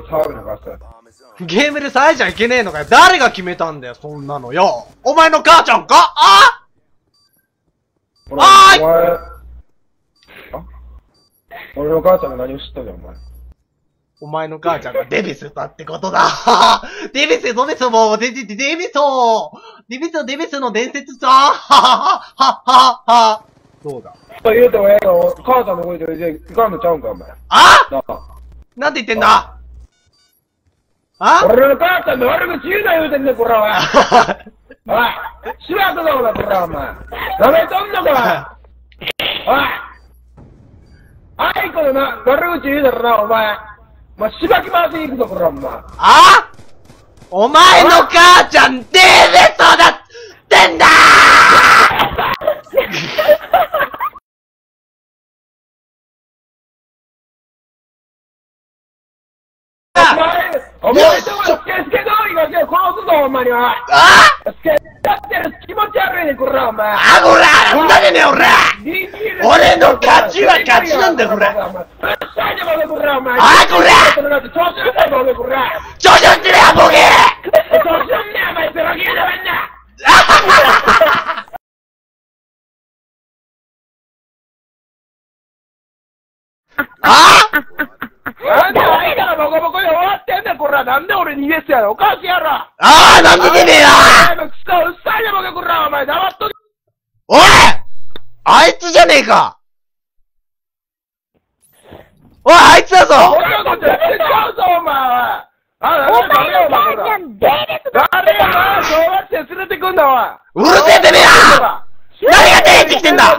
騒ぐのかさ。ゲームで騒いじゃいけねえのかよ。誰が決めたんだよ、そんなのよ。お前の母ちゃんか？ああーいお前、あ？俺の母ちゃんが何を知ったんだよ、お前。お前の母ちゃんがデビスだってことだ。デビス、ドビスも、デビス、デビスデビス、デビスの伝説さ。はははははどうだ？と言うてもええが、母ちゃんの声で、いかんのちゃうんか、お前。あなんて言ってんだ？あ？俺の母ちゃんの悪口言うな言うてんねん、こら、お前。おい、しばくぞ、お前、こら、お前。舐めとんのか、おい。おい。あいこのな、悪口言うだろな、お前。ましばき回しに行くぞ、こら、お前。あ？お前の母ちゃん、デビスだってんだおお前とこのスケスケ通りが殺すぞ、お前には。あスケだってる気持ち悪いねん、こら、お前。あこらなんだてめえ、俺俺の勝ちは勝ちなんだよこれうっさいでもね、こら、お前。あこら調子乗ってんのね、こら。調子乗ってるやボケ調子乗んねお前、ペロギーだめんな。あなら。なんで俺逃げすやろ。おかしいやろ。ああなんでてめえおな前うっさいでもね、こら、お前。黙っとけ。おいあいつじゃねえかおいあいつだぞ俺のことやってちゃうぞ、お前は。あ、お前の母ちゃん、デビスだ誰やな、小学生連れてくんだ、おい。うるせえてめえな何が出てきてんだお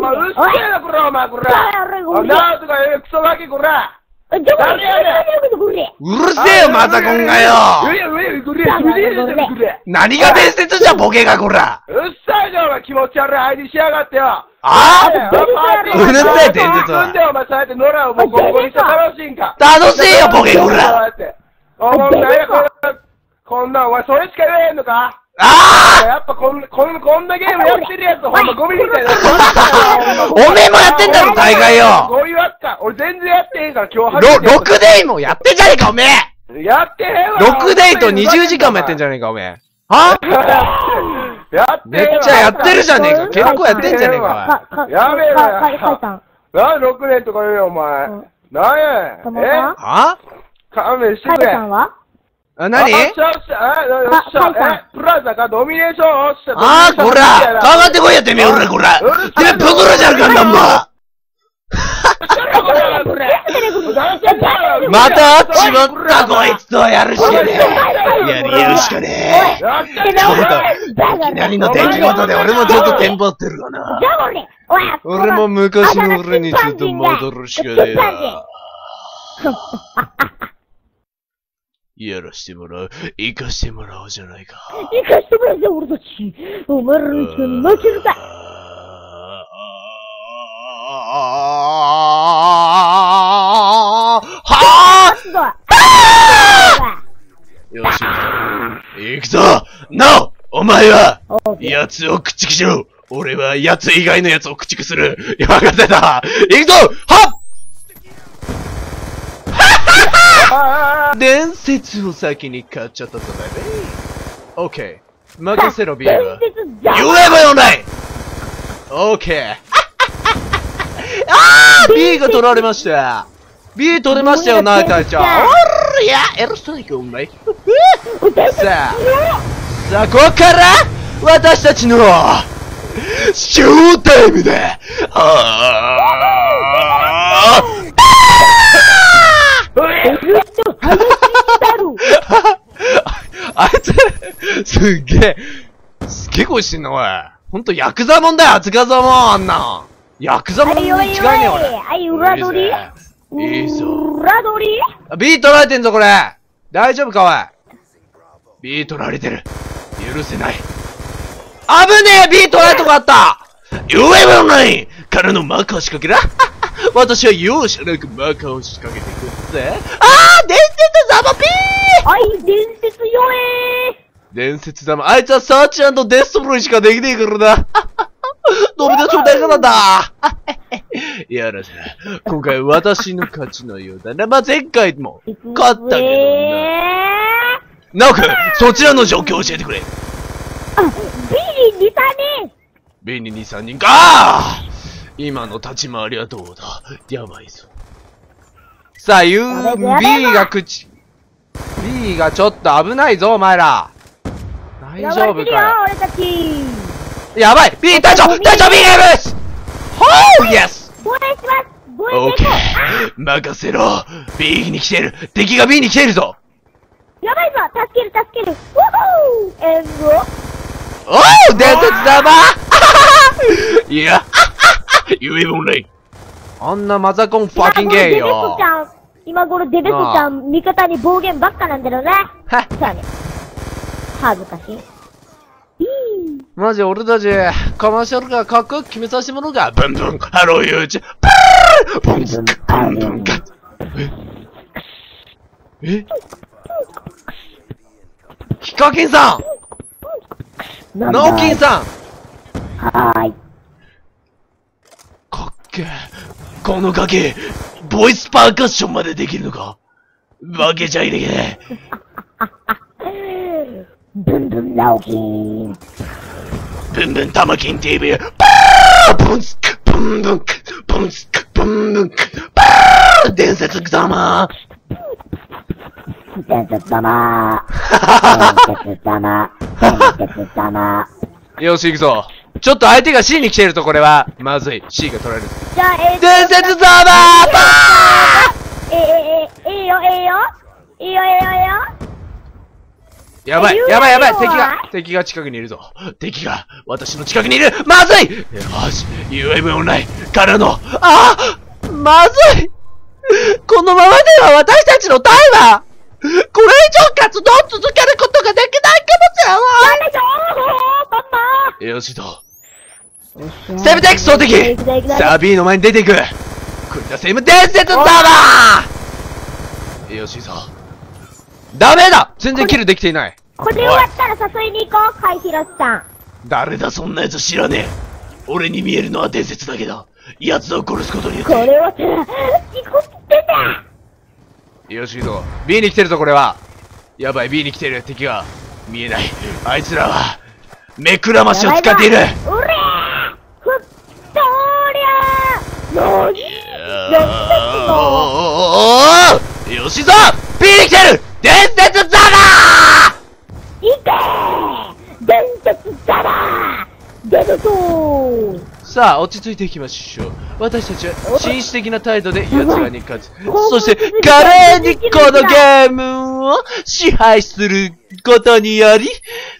前、うっせえな、こら、お前、こら。おなとか、クソガキ、こら。うるせえよ、マザコンがよ。何が伝説じゃ、ボケがこら。うっさいじゃん、お前、気持ち悪い。入りしやがってよ。あううるせえ伝説は。なんでお前、そうやって野良をボコボコにして楽しいんか。楽しいよ、ボケこらこんな、お前、それしか言えへんのか？あやっぱこん、こん、こんなゲームやってるやつ、ほんまゴミみたいな。おめえもやってんだろ、大会よゴミばっか。俺全然やってへんから、今日初めて。ろ、6デイもやってんじゃねえか、おめえやってへんわ。6デイと20時間もやってんじゃねえか、おめえ。は？やってめっちゃやってるじゃねえか。結構やってんじゃねえか、やめろよか、か、かいさん。なんで6年とか言うよ、お前うん。なんやえ？は？勘弁して。さんは？あ、なにあプラザかドミネーション、おっしゃ、あー、こらかかってこいや、てめえ、俺、こらてめえ、ブクロじゃんかんだ、も また会っちまった、こいつとやるしかねえ。やりやるしかねえ。やっててめえちょっと、いきなりの出来事で俺もちょっとテンパってるかな。俺も昔の俺にちょっと戻るしかねえな。やらしてもらう、行かしてもらおうじゃないか。行かしてもらうぜ、俺たち。お前らの人に負けるか。はあだよし、行くぞなおお前は奴を駆逐しろ俺は奴以外の奴を駆逐する任せた行くぞはっ伝説を先に買っちゃったぞ、ベイ。オッケー。任せろ、ビー伝ル。言えばよないオッケー。あー !B が取られました。B 取れましたよ、な会長。おりゃエロストライク、お前。さあ、さあ、ここから、私たちの、ショータイムだあーずっと話したろ。あいつ、すっげえ、すっげえ声してんな、おい。ほんと、ヤクザもんだよ、厚かざもん、あんなん。ヤクザもんに違おいねえ、俺。はい、裏取り？いいぞ。裏取り？B 取られてんぞ、これ。大丈夫か、おい。B 取られてる。許せない。危ねえ !B 取られるとこあった言えばよないからのマカを仕掛けら 私は容赦なくマカを仕掛けていくぜ。あー伝説ザマピーはい、伝説よえ伝説だもん。あいつはサーチデストロイしかできねえからな。飛び出しも大変なんだ。やらせ。今回私の勝ちのようだな。まあ、前回も勝ったけどな。なおくん、そちらの状況を教えてくれ。あ、ビリー2、3人便利に3人か今の立ち回りはどうだ？やばいぞ。さあ、ゆう、やべえやべえ B が口。B がちょっと危ないぞ、お前ら。大丈夫か、俺たちやばい !B 隊長隊長 B ゲームスほーイエス防衛しますオッケー任せろ !B に来てる。敵が B に来ているぞ。やばいぞ助ける助ける。ウォーエンドおう伝説だないやゆえもないあんなマザコンファッキンゲーよ。今頃デベコちゃん、今頃デベコちゃん、味方に暴言ばっかなんだろうね。はさあね。恥ずかしい。マジ俺たち、コマーシャルがかっこよく決めさせてもらおうか。ブンブン、ハローユーチ、ブーブンブンブンガッ。ええ？ヒカキンさんナオキンさんはーい。かっけえ。このガキ、ボイスパーカッションまでできるのか？負けちゃいねえ。ブンナオキン。ブンブンタマキン TV、バーブンスク、ブンブンク、ブンスク、ブンブンク、バー伝説玉伝説玉。伝説玉。伝説玉。よし、行くぞ。ちょっと相手が C に来てるとこれは、まずい。C が取られる。じゃあ、えーと、伝説玉バえー、えー、えー、いいよ、ええよ。いいよ、ええよ、ええよ。ーやばい、やばい、やばい、敵が、敵が近くにいるぞ。敵が、私の近くにいる。まずい。よし、UM オンラインからの、あまずい。このままでは私たちのタイは、これ以上活動を続けることができないかなんでしょうパもしれないよしと。パセブテックス投行擲くぜ行くぜさあ B の前に出ていく。クリアセイム伝説だなよしいいぞダメだ!全然キルできていない!これ終わったら誘いに行こう、カイヒロシさん。誰だそんな奴知らねえ。俺に見えるのは伝説だけだ。奴を殺すことによっこれはさ、行こってんだてよしいいぞ B に来てるぞこれは。やばい B に来てる。敵が。見えない。あいつらは。目くらましを使っている。うれーふっとーりゃー。なによしぞ !B に来てる伝説だな！行けー伝説だな！出るぞ！ーさあ、落ち着いていきましょう。私たちは紳士的な態度で奴らに勝つ。そして、華麗にこのゲームを支配することにより、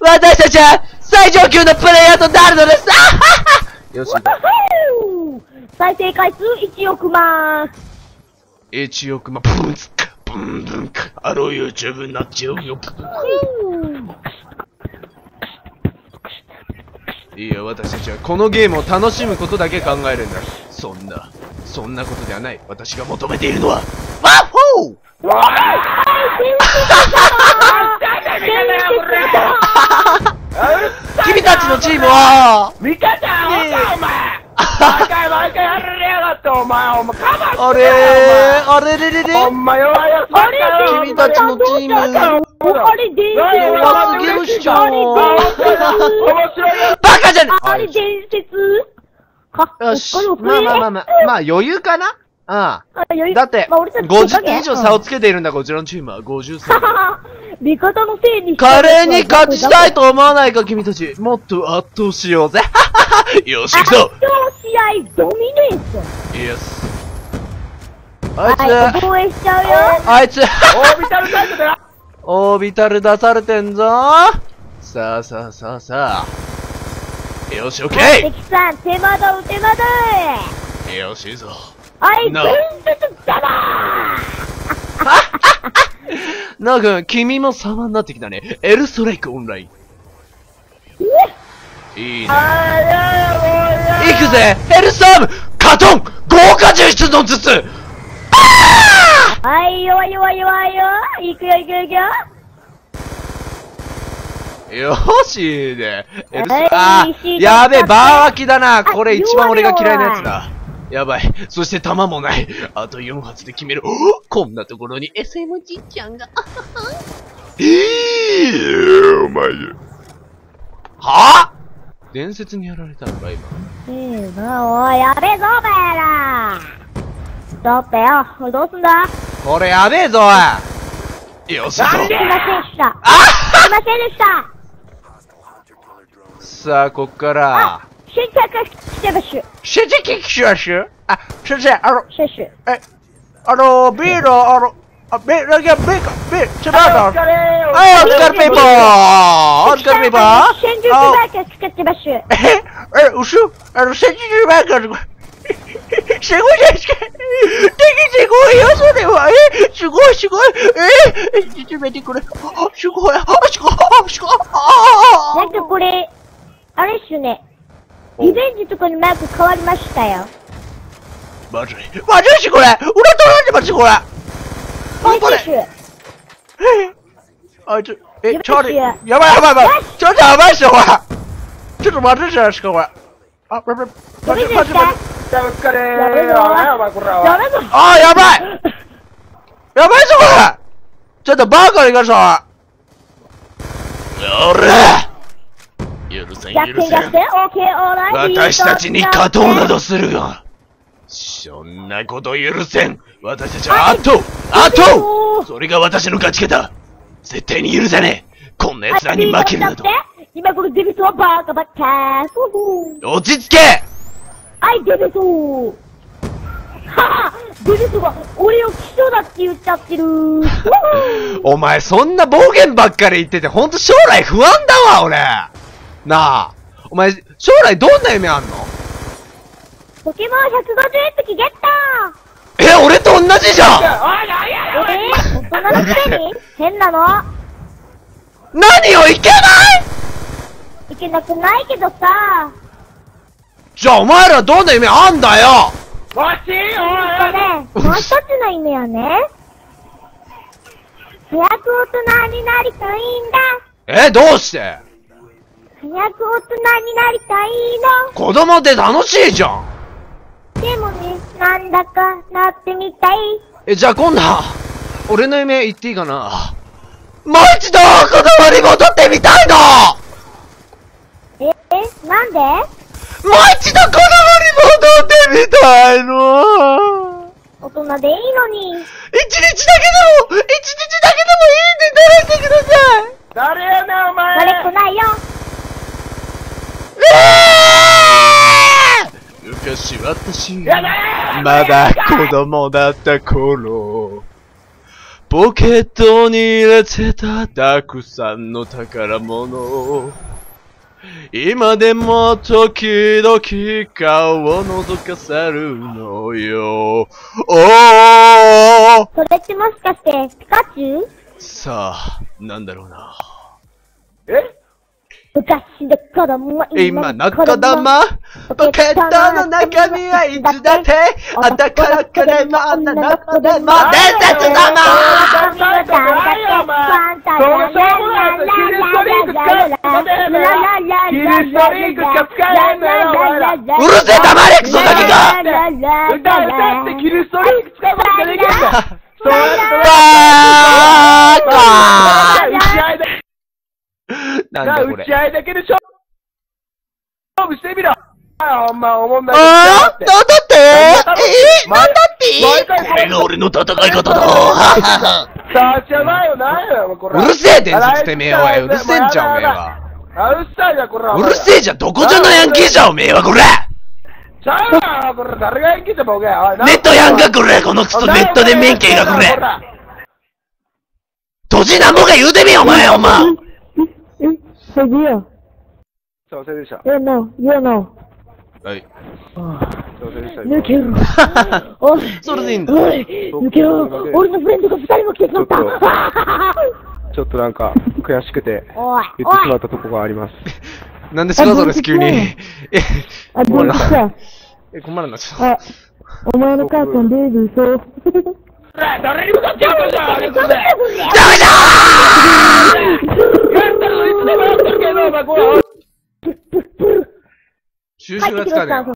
私たちは最上級のプレイヤーとなるのです！あはは！よし、再生回数1億万！1億万、ブンブンブンク、あの YouTube になっちゃうよ。いや、私たちはこのゲームを楽しむことだけ考えるんだ。そんな、そんなことではない。私が求めているのは、ワッホーわー君たちのチームは、味方お前毎回毎回やられやがって、お前、お前、かまってあれー、あれれれれ？ほんま弱いやつばっか君たちのチームあれ伝説あれ伝説バカじゃねあれ伝説かよし、まあまあまあまあ、まあ余裕かな？ああ。だって、50点以上差をつけているんだ、こちらのチームは。53。味方のせいに華麗に勝ちたいと思わないか、君たち。もっと圧倒しようぜ。よし、行くぞ圧倒試合ドミネーションイエス。あいつ、はい、しちゃうよあいつ、オービタルタイプだオービタル出されてんぞさあさあさあさあ。よし、オッケ関さん手間だ手間だーよし、いいぞ。はい、No なん、君も様になってきたね。エルストライクオンライン。いいね。行くぜヘルストームカトン豪華抽出の筒はい、弱い弱い弱いよ行くよ行くよ行くよよしいいね。エルあーやべえ、バーワキだな。これ一番俺が嫌いなやつだ。やばい。そして弾もない。あと4発で決める。お こんなところに SMG ちゃんが。えー、お前。はぁ伝説にやられたのか、今。せーの、おい、やべえぞ、お前らちょっとよ、おい、どうすんだこれやべえぞ、おいよしと。すいませんでした。あすいませんでした。さあ、こっからあ、、新着してましゅ。シェチキキシュアシュあ、先生、あの、シュシュ。え、あの、ビール、あの、あ、ビール、ビール、ビール、ちょっと待って。はい、お疲れペーパーお疲れペーパー新宿バーカ作ってましゅ。え、え、嘘あの、先日バーカーすごいですか敵すごいよ、それは。え、すごい、すごい。え、え、ちょっと待って、これ。あ、すごい、あ、すごい、あ、すごい、あなんかこれ、あれっすね。リベンジとかにマーク変わりましたよ。まずい。まずいし、これ。裏取られてます、これ。あ、いつ、え、やばいチャーリー、ややばいやばいやばい。ちょっとやばいっすよ、これ。ちょっとじゃないですか、これ。あ、待って、ダメ待って、待って、ですか待って。じゃあお疲れやばいやばいぞ、これちょっとバーカー行かしたおら許せん、逆許せん私たちに勝とうなどするが、そんなこと許せん。私たちは圧倒圧倒それが私の勝ち方。絶対に許せねえ。こんな奴らに負けるなど今このデビソはバーカバッカ落ち着け。はい、デビソははデビソが俺を基礎だって言っちゃってる。お前そんな暴言ばっかり言っててほんと将来不安だわ俺なあ。お前将来どんな夢あんの？ポケモン150匹ゲット！え俺と同じじゃん！おい、何やえー、大人のくせに？変なの？何をいけない？いけなくないけどさ。じゃあお前らどんな夢あんだよ！もしえっおい。とね、もう一つの夢はね、早く大人になりたいんだ。えどうして？早く大人になりたい子供って楽しいじゃんの。でもね、なんだかなってみたい。え、じゃあ今度は、俺の夢言っていいかなもう一度子供に戻ってみたいのえ、え、なんで？もう一度子供に戻ってみたいの大人でいいのに。一日だけでも、一日だけでもいいんで習ってください誰やねん、お前悪くないよ。えー昔私まだ子供だった頃、ポケットに入れてたたくさんの宝物。今でも時々顔を覗かせるのよ。おーそれってもしかして、ピカチュウ？さあ、なんだろうな。え？昔の子供は今の子供ポケットの中身はいつだってあたからかでも女の子でも伝説だなうるせえ黙れクソガキが歌歌ってキリストリンク使うことができるんだそうやってバーカ打ち合いだーなんだこれ。打ち合いだけで勝負してみろ。あお前思んないあー、なんだって？え？ー、毎なんだって？これが俺の戦い方だ。さあじゃないよなんやこれうるせえ伝説。てめえおいうるせえんじゃんおめえは。あうるさいじゃんこれはうるせえじゃん。どこじゃのヤンキーじゃんおめえはこれ。ちゃうわこれ誰がヤンキーじゃボケおいネットヤンがこれこのクソネットで面系がこれ土地なんぼか言うてみよお前お前それでよ。そうせでしたよの、よの。はいそうせでしまった。ちょっとなんか悔しくて言ってしま。ったとこがありますなんですかそれ急にえ困るなちょっとあ、お前の母ちゃんベイビーそう。誰に向かって言うじゃんこれダメだやったのいつでもやってるけどお前これ収集がつかねえよ